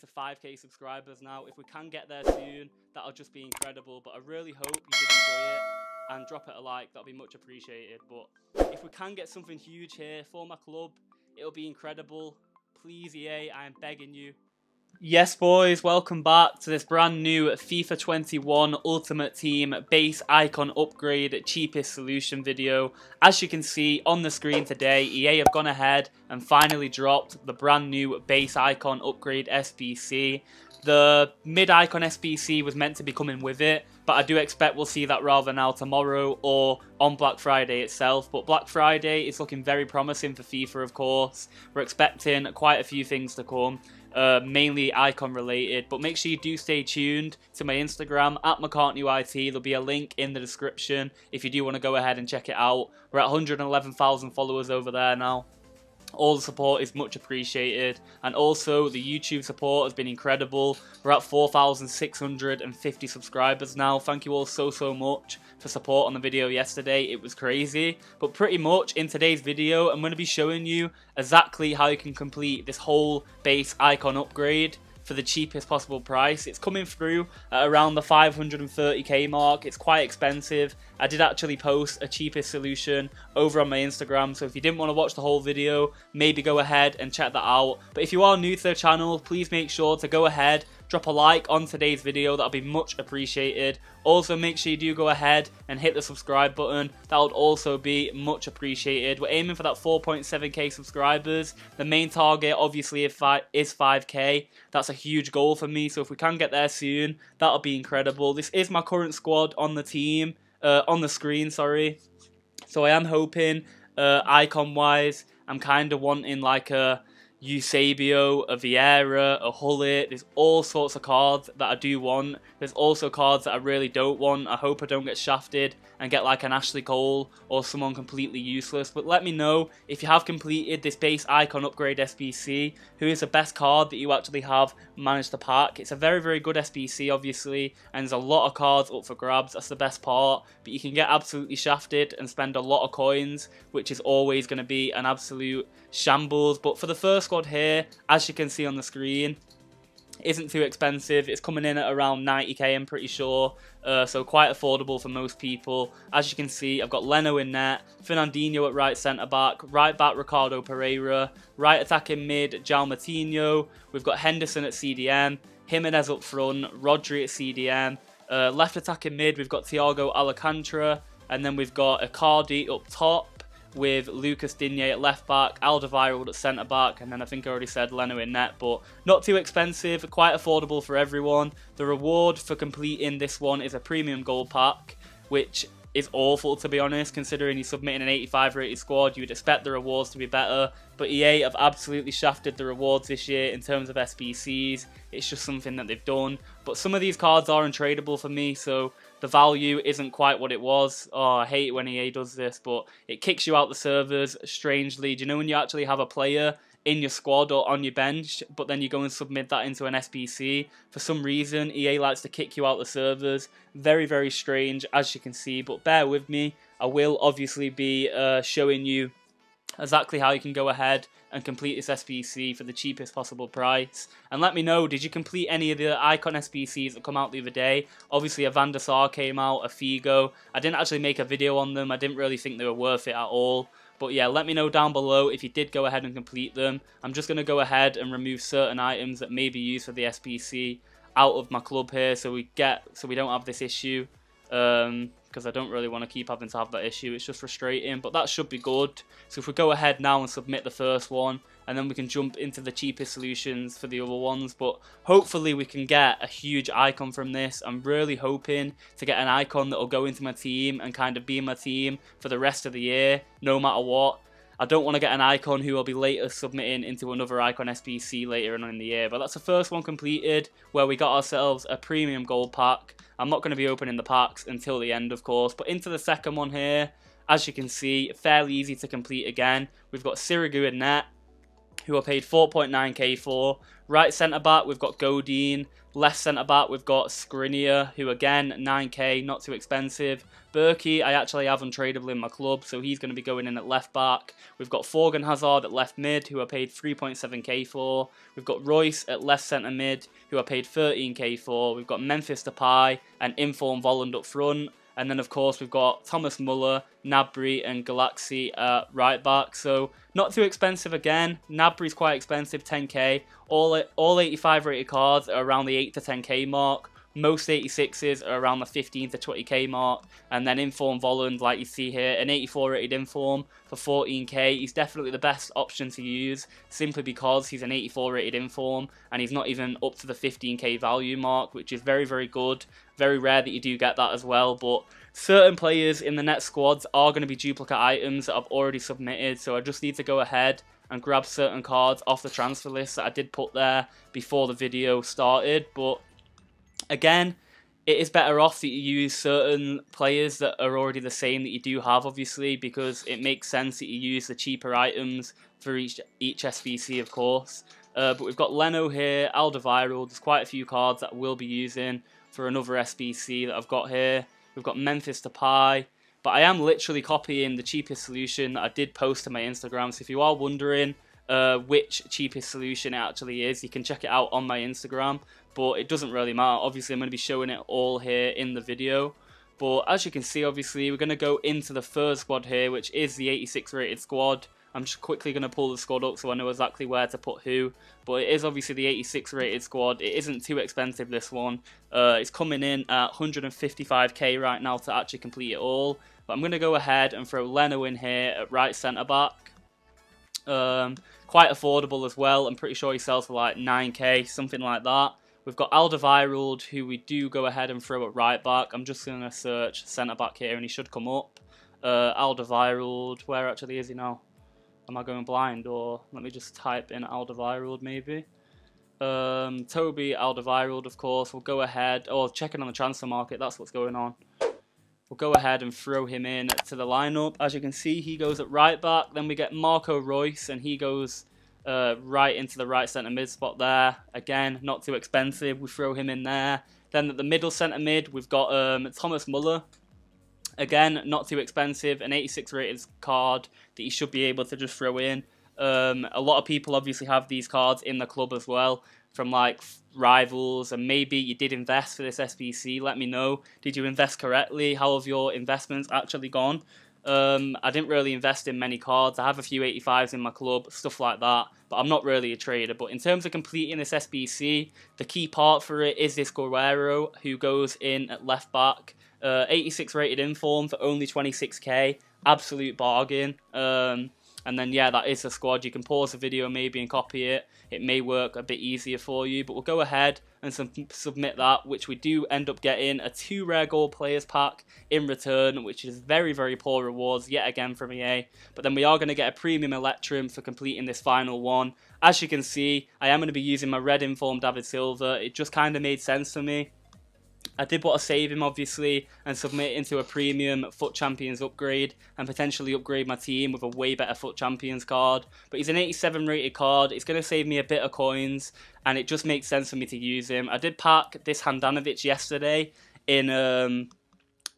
to 5k subscribers now. If we can get there soon, that'll just be incredible. But I really hope you did enjoy it and drop it a like. That'll be much appreciated. But if we can get something huge here for my club, it'll be incredible. Please, EA, I am begging you. Yes, boys, welcome back to this brand new FIFA 21 Ultimate Team base icon upgrade cheapest solution video. As you can see on the screen today, EA have gone ahead and finally dropped the brand new base icon upgrade SBC. The mid icon SBC was meant to be coming with it, but I do expect we'll see that rather now tomorrow or on Black Friday itself. But Black Friday is looking very promising for FIFA, of course. We're expecting quite a few things to come uh, mainly icon related. But make sure you do stay tuned to my Instagram at MacartneyYT. There'll be a link in the description if you do want to go ahead and check it out. We're at 111,000 followers over there now. All the support is much appreciated, and also the YouTube support has been incredible. We're at 4,650 subscribers now. Thank you all so, so much for support on the video yesterday. It was crazy, but pretty much in today's video, I'm going to be showing you exactly how you can complete this whole base icon upgrade for the cheapest possible price. It's coming through around the 530k mark. It's quite expensive. I did actually post a cheapest solution over on my Instagram, so if you didn't want to watch the whole video, maybe go ahead and check that out. But if you are new to the channel, please make sure to go ahead drop a like on today's video, that'll be much appreciated. Also, make sure you do go ahead and hit the subscribe button, that would also be much appreciated. We're aiming for that 4.7k subscribers. The main target, obviously, is 5k. That's a huge goal for me, so if we can get there soon, that'll be incredible. This is my current squad on the team, uh, on the screen, sorry. So I am hoping, uh, icon-wise, I'm kind of wanting like a Eusebio, a Vieira, a Gullit. There's all sorts of cards that I do want. There's also cards that I really don't want. I hope I don't get shafted and get like an Ashley Cole or someone completely useless. But let me know if you have completed this base icon upgrade SBC, who is the best card that you actually have managed to pack. It's a very, very good SBC, obviously, and there's a lot of cards up for grabs. That's the best part. But you can get absolutely shafted and spend a lot of coins, which is always going to be an absolute shambles. But for the first squad here, as you can see on the screen, isn't too expensive. It's coming in at around 90k, I'm pretty sure. Uh, so quite affordable for most people. As you can see, I've got Leno in net, Fernandinho at right centre back, right back Ricardo Pereira, right attacking mid Moutinho. We've got Henderson at CDM, Jimenez up front, Rodri at CDM. Uh, left attacking mid, we've got Thiago Alcantara, and then we've got Icardi up top with Lucas Digne at left back, Alderweireld at centre back, and then I think I already said Leno in net, but not too expensive, quite affordable for everyone. The reward for completing this one is a premium gold pack, which is awful to be honest, considering he's submitting an 85 rated squad. You would expect the rewards to be better, but EA have absolutely shafted the rewards this year in terms of SBCs. It's just something that they've done. But some of these cards are untradeable for me, so the value isn't quite what it was. Oh, I hate when EA does this, but it kicks you out the servers strangely. Do you know when you actually have a player in your squad or on your bench, but then you go and submit that into an SBC. For some reason, EA likes to kick you out the servers. Very, very strange, as you can see, but bear with me. I will obviously be uh, showing you exactly how you can go ahead and complete this SBC for the cheapest possible price. And let me know, did you complete any of the Icon SBCs that come out the other day? Obviously, a Van der came out, a Figo. I didn't actually make a video on them. I didn't really think they were worth it at all. But yeah, let me know down below if you did go ahead and complete them. I'm just going to go ahead and remove certain items that may be used for the SBC out of my club here so we get so we don't have this issue. Um, because I don't really want to keep having to have that issue. It's just frustrating, but that should be good. So if we go ahead now and submit the first one, and then we can jump into the cheapest solutions for the other ones. But hopefully we can get a huge icon from this. I'm really hoping to get an icon that will go into my team and kind of be my team for the rest of the year, no matter what. I don't want to get an icon who will be later submitting into another icon SBC later on in the year. But that's the first one completed where we got ourselves a premium gold pack. I'm not going to be opening the packs until the end, of course. But into the second one here, as you can see, fairly easy to complete again. We've got Sirigu in net, who are paid 4.9k for. Right centre back, we've got Godin. Left centre back, we've got Skriniar, who again, 9k, not too expensive. Berkey, I actually have untradeable in my club, so he's going to be going in at left back. We've got Thorgan Hazard at left mid, who are paid 3.7k for. We've got Reus at left centre mid, who are paid 13k for. We've got Memphis Depay and Inform Volland up front. And then, of course, we've got Thomas Muller, Gnabry, and Galaxy at right back. So, not too expensive again. Gnabry's quite expensive, 10k. All, all 85 rated cards are around the 8 to 10k mark. Most 86s are around the 15 to 20k mark. And then Inform Volland, like you see here, an 84 rated Inform for 14k. He's definitely the best option to use simply because he's an 84 rated Inform and he's not even up to the 15k value mark, which is very, very good. Very rare that you do get that as well. But certain players in the net squads are going to be duplicate items that I've already submitted. So I just need to go ahead and grab certain cards off the transfer list that I did put there before the video started. But again, it is better off that you use certain players that are already the same that you do have, obviously, because it makes sense that you use the cheaper items for each each SBC, of course. Uh, but we've got Leno here, Alderweireld. There's quite a few cards that we'll be using for another SBC that I've got here. We've got Memphis to Depay. But I am literally copying the cheapest solution I did post to my Instagram. So if you are wondering uh, which cheapest solution it actually is, you can check it out on my Instagram but it doesn't really matter. Obviously, I'm going to be showing it all here in the video. But as you can see, obviously, we're going to go into the third squad here, which is the 86 rated squad. I'm just quickly going to pull the squad up so I know exactly where to put who. But it is obviously the 86 rated squad. It isn't too expensive, this one. Uh, it's coming in at 155k right now to actually complete it all. But I'm going to go ahead and throw Leno in here at right centre-back. Um, quite affordable as well. I'm pretty sure he sells for like 9k, something like that. We've got Alderweireld, who we do go ahead and throw at right back. I'm just going to search centre back here, and he should come up. Uh, Alderweireld, where actually is he now? Am I going blind, or let me just type in Alderweireld maybe? Um, Toby Alderweireld, of course. We'll go ahead. Oh, checking on the transfer market. That's what's going on. We'll go ahead and throw him in to the lineup. As you can see, he goes at right back. Then we get Marco Reus, and he goes uh, right into the right centre mid spot there. Again, not too expensive. We throw him in there. Then at the middle centre mid, we've got um, Thomas Muller. Again, not too expensive. An 86 rated card that you should be able to just throw in. Um, a lot of people obviously have these cards in the club as well from like rivals and maybe you did invest for this SBC. Let me know. Did you invest correctly? How have your investments actually gone? Um, I didn't really invest in many cards. I have a few 85s in my club, stuff like that, but I'm not really a trader. But in terms of completing this SBC, the key part for it is this Guerreiro who goes in at left back. Uh, 86 rated inform for only 26k. Absolute bargain. Um, and then, yeah, that is the squad. You can pause the video maybe and copy it. It may work a bit easier for you, but we'll go ahead and sub submit that, which we do end up getting a two rare gold players pack in return, which is very, very poor rewards yet again from EA. But then we are going to get a premium Electrum for completing this final one. As you can see, I am going to be using my red inform David Silva. It just kind of made sense for me. I did want to save him, obviously, and submit into a premium FUT Champions upgrade and potentially upgrade my team with a way better FUT Champions card. But he's an 87 rated card. It's going to save me a bit of coins, and it just makes sense for me to use him. I did pack this Handanovic yesterday in um,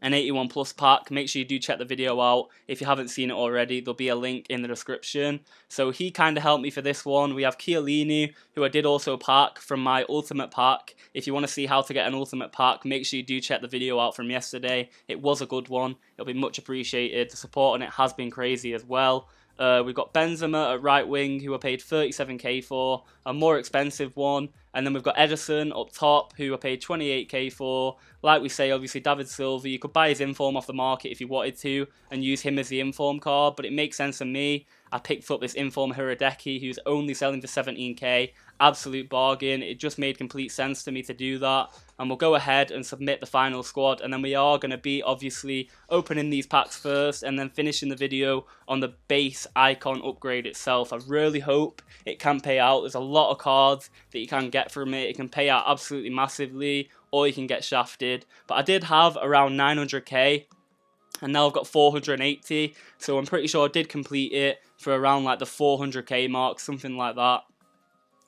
an 81 plus pack. Make sure you do check the video out. If you haven't seen it already, there'll be a link in the description. So he kind of helped me for this one. We have Chiellini, who I did also pack from my ultimate pack. If you want to see how to get an ultimate pack, make sure you do check the video out from yesterday. It was a good one. It'll be much appreciated. The support on it has been crazy as well. Uh, we've got Benzema at right wing, who are paid 37k for, a more expensive one. And then we've got Edinson up top, who I paid 28k for. Like we say, obviously, David Silva, you could buy his inform off the market if you wanted to and use him as the inform card, but it makes sense for me. I picked up this inform Hradecky, who's only selling for 17k absolute bargain. It just made complete sense to me to do that. And we'll go ahead and submit the final squad. And then we are going to be obviously opening these packs first and then finishing the video on the base icon upgrade itself. I really hope it can pay out. There's a lot of cards that you can get from it. It can pay out absolutely massively or you can get shafted. But I did have around 900k and now I've got 480 so I'm pretty sure I did complete it for around like the 400k mark something like that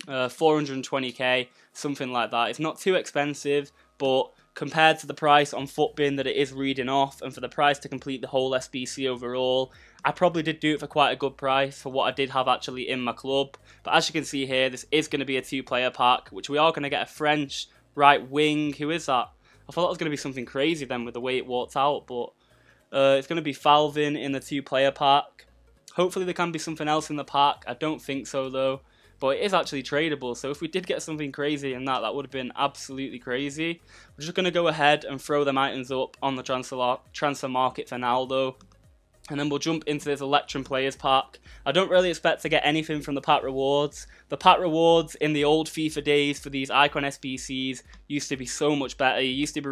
uh, 420k something like that it's not too expensive but compared to the price on Futbin that it is reading off and for the price to complete the whole SBC overall I probably did do it for quite a good price for what I did have actually in my club but as you can see here this is going to be a two player pack which we are going to get a French right wing who is that I thought it was going to be something crazy then with the way it walked out but uh, it's going to be Thauvin in the two-player pack. Hopefully there can be something else in the pack. I don't think so though. But it is actually tradable, so if we did get something crazy in that, that would have been absolutely crazy. We're just going to go ahead and throw them items up on the transfer, transfer market for now though. And then we'll jump into this Electrum Players Pack. I don't really expect to get anything from the pack rewards. The pack rewards in the old FIFA days for these Icon SBCs used to be so much better. You used to be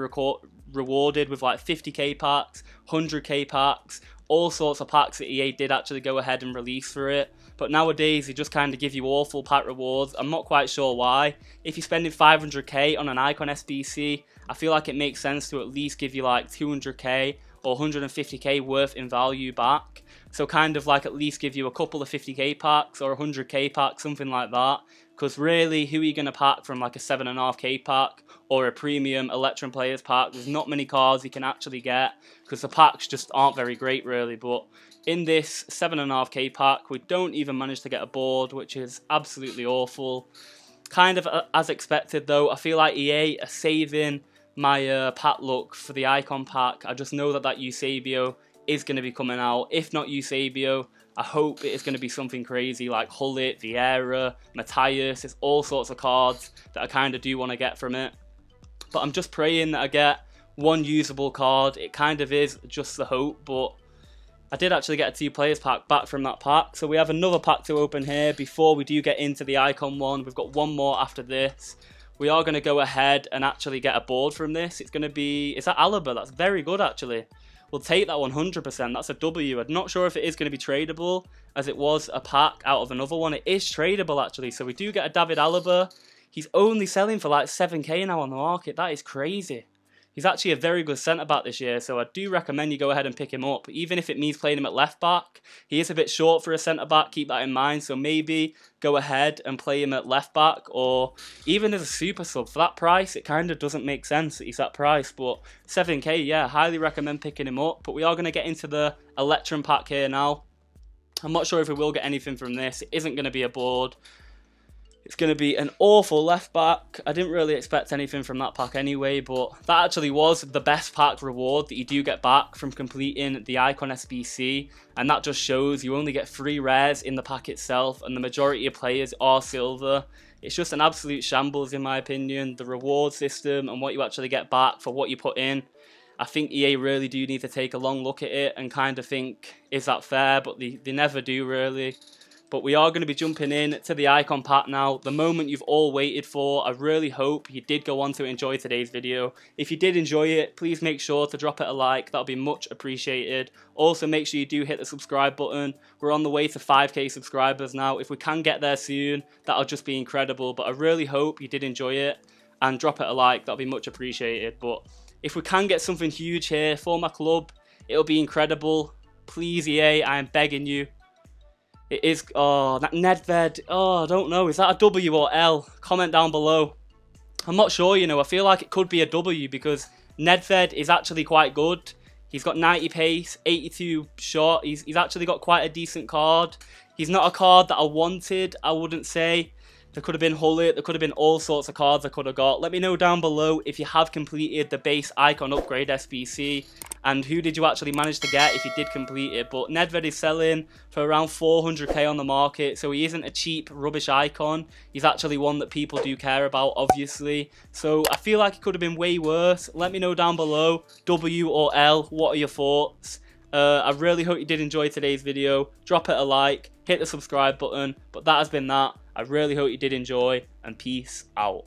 rewarded with like 50k packs, 100k packs, all sorts of packs that EA did actually go ahead and release for it. But nowadays, they just kind of give you awful pack rewards. I'm not quite sure why. If you're spending 500k on an Icon SBC, I feel like it makes sense to at least give you like 200k or 150k worth in value back. So kind of like at least give you a couple of 50k packs or 100k packs, something like that. Because really, who are you going to pack from like a 7.5k pack or a premium Electrum Players pack? There's not many cards you can actually get because the packs just aren't very great really. But in this 7.5k pack, we don't even manage to get a board, which is absolutely awful. Kind of uh, as expected though, I feel like EA are saving my uh, look for the Icon pack. I just know that that Eusebio is going to be coming out. If not Eusebio, I hope it is going to be something crazy like Gullit, Vieira, Matthäus. It's all sorts of cards that I kind of do want to get from it. But I'm just praying that I get one usable card. It kind of is just the hope, but I did actually get a two players pack back from that pack. So we have another pack to open here before we do get into the icon one. We've got one more after this. We are going to go ahead and actually get a board from this. It's going to be, is that Alaba? That's very good actually. We'll take that 100%. That's a W. I'm not sure if it is going to be tradable, as it was a pack out of another one. It is tradable, actually. So we do get a David Alaba. He's only selling for like 7k now on the market. That is crazy. He's actually a very good centre back this year, so I do recommend you go ahead and pick him up. Even if it means playing him at left back, he is a bit short for a centre back. Keep that in mind. So maybe go ahead and play him at left back, or even as a super sub for that price. It kind of doesn't make sense that he's that price, but 7k, yeah, highly recommend picking him up. But we are going to get into the Electrum pack here now. I'm not sure if we will get anything from this. It isn't going to be a board. It's going to be an awful left back. I didn't really expect anything from that pack anyway, but that actually was the best pack reward that you do get back from completing the Icon SBC, and that just shows you only get three rares in the pack itself, and the majority of players are silver. It's just an absolute shambles in my opinion. The reward system and what you actually get back for what you put in. I think EA really do need to take a long look at it and kind of think, is that fair? But they, they never do really. But we are going to be jumping in to the icon pack now, the moment you've all waited for. I really hope you did go on to enjoy today's video. If you did enjoy it, please make sure to drop it a like, that'll be much appreciated. Also make sure you do hit the subscribe button. We're on the way to 5k subscribers now. If we can get there soon, that'll just be incredible. But I really hope you did enjoy it and drop it a like, that'll be much appreciated. But if we can get something huge here for my club, it'll be incredible. Please EA, I am begging you, it is, oh, that Nedved, oh, I don't know, is that a W or L? Comment down below. I'm not sure, you know, I feel like it could be a W because Nedved is actually quite good. He's got 90 pace, 82 shot, he's, he's actually got quite a decent card. He's not a card that I wanted, I wouldn't say. There could have been Gullit, there could have been all sorts of cards I could have got. Let me know down below if you have completed the base icon upgrade SBC and who did you actually manage to get if you did complete it. But Nedved is selling for around 400k on the market, so he isn't a cheap rubbish icon. He's actually one that people do care about, obviously. So I feel like it could have been way worse. Let me know down below, W or L, what are your thoughts? Uh, I really hope you did enjoy today's video. Drop it a like, hit the subscribe button. But that has been that. I really hope you did enjoy, and peace out.